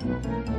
在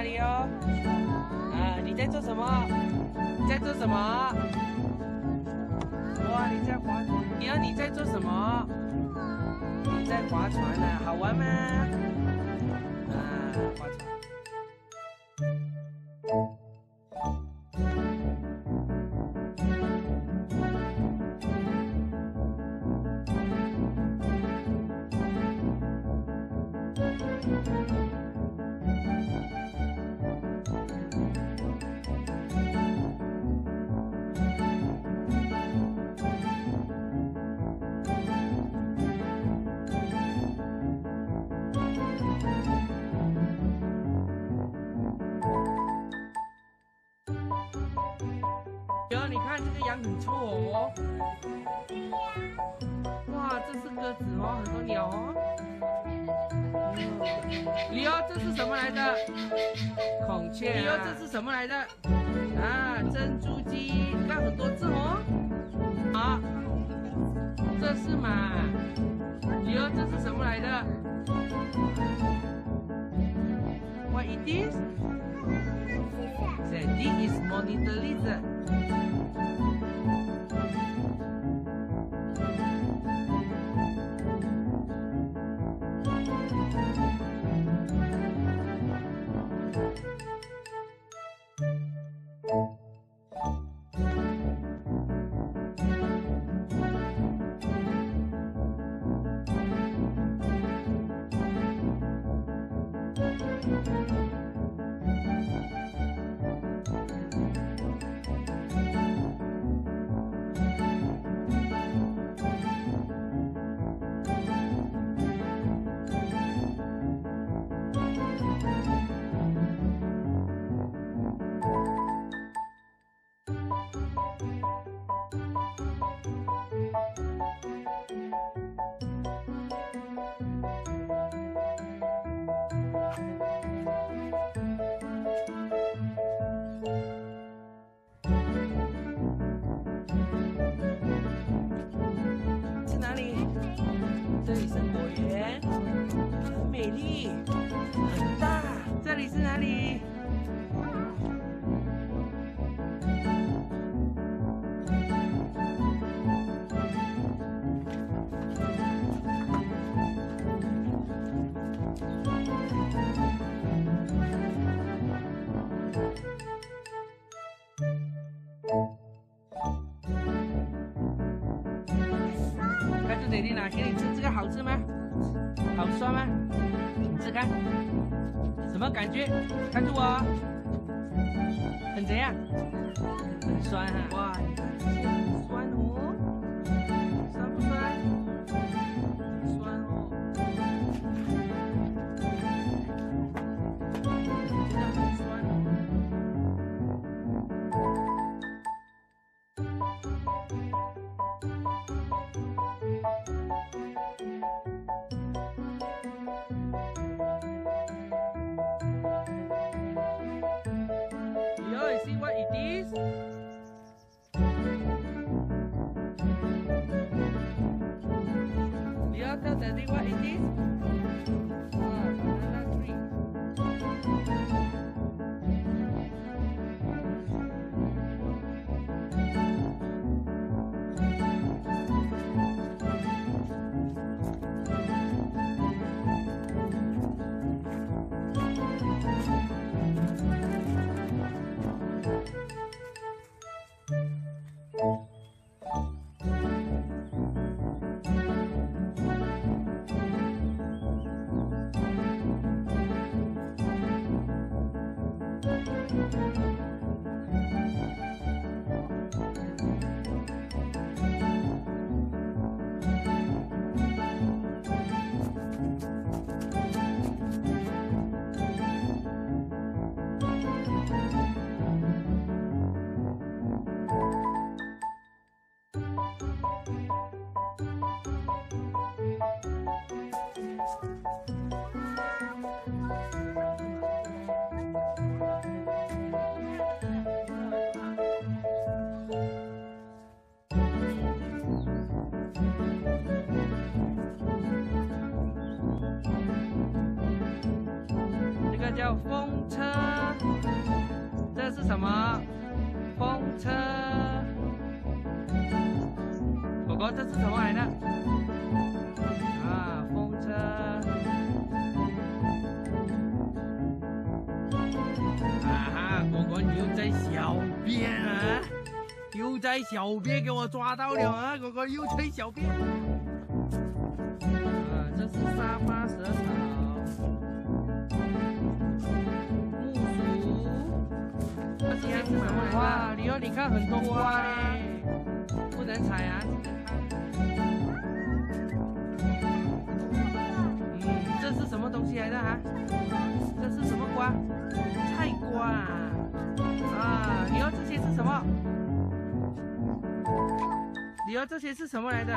做什么啊，你哦？啊，你在做什么？你在做什么？哇，你在划？你要，你在做什么？你在划船呢，好玩吗？啊，划船。很臭哦。哇，这是鸽子哦，很多鸟哦。李欧，这是什么来的？孔雀。李欧，这是什么来的？啊，珍珠鸡。你看很多只哦。好，这是马。李欧，这是什么来的？What is this? This is monitor lizard. 给你吃，这个好吃吗？好酸吗？你吃看，什么感觉？看住我，很怎样？很酸啊、哇，你看这些很酸哦，个叫风车，这是什么？风车。狗狗，这是什么来的？啊，风车。啊哈，狗狗，你又在小便啊？又在小便，给我抓到了啊！狗狗又在小便。啊，这是沙发蛇草。木薯。这些是什么？哇，你要，你看很多花嘞，不能踩啊！嗯，这是什么东西来的啊？这是什么瓜？菜瓜。啊，你要，这些是什么？你要，这些是什么来的？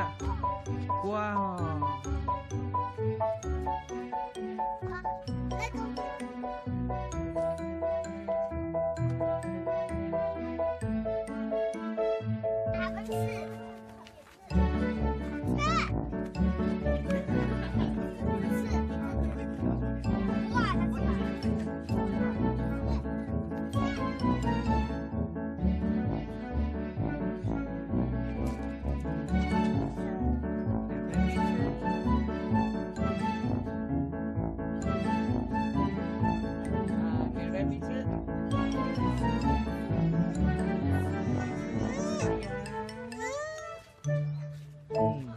哇哦！Thank you. 嗯。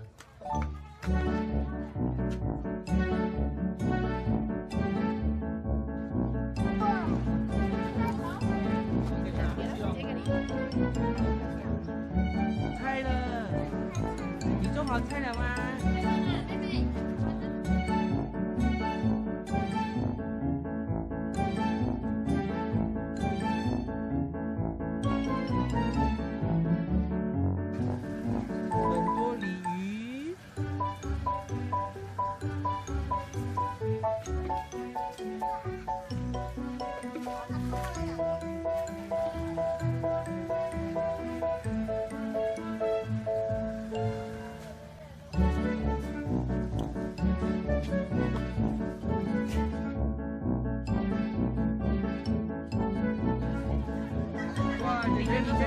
Tem gente que